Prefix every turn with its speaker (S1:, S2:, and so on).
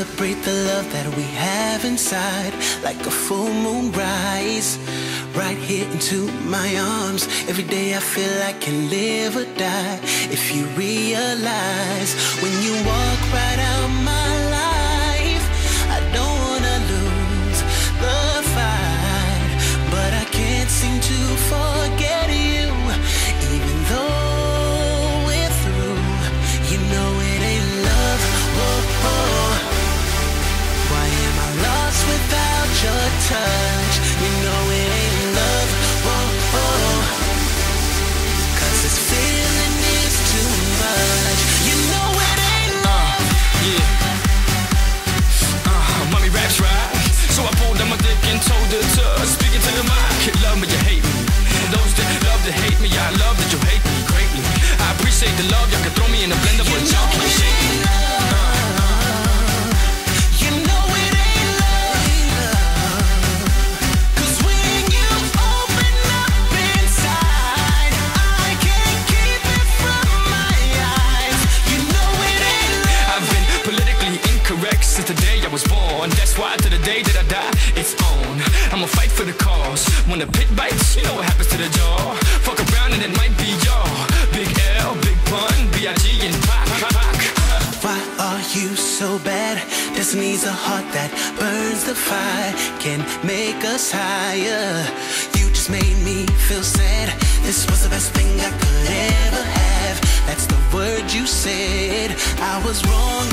S1: celebrate the love that we have inside, like a full moon rise. Right here into my arms. Every day I feel I can live or die. If you realize when you walk right out my touch? You know it ain't love. Whoa, whoa. Cause this feeling is too much. You know it ain't love.
S2: Yeah. Uh, mommy raps right. So I pulled down my dick and told her to speak it to the mic. Love me, you hate me. Those that love to hate me, I love that you hate me greatly. I appreciate the love, y'all politically since the day I was born. That's why to the day that I die, it's on. I'ma fight for the cause. When the pit bites, you know what happens to the jaw. Fuck around and it might be y'all. Big L, Big Pun, B.I.G. and Pac.
S1: Why are you so bad? This needs a heart that burns the fire, can make us higher. You just made me feel sad. This was the best thing I could ever have. That's the word you said. I was wrong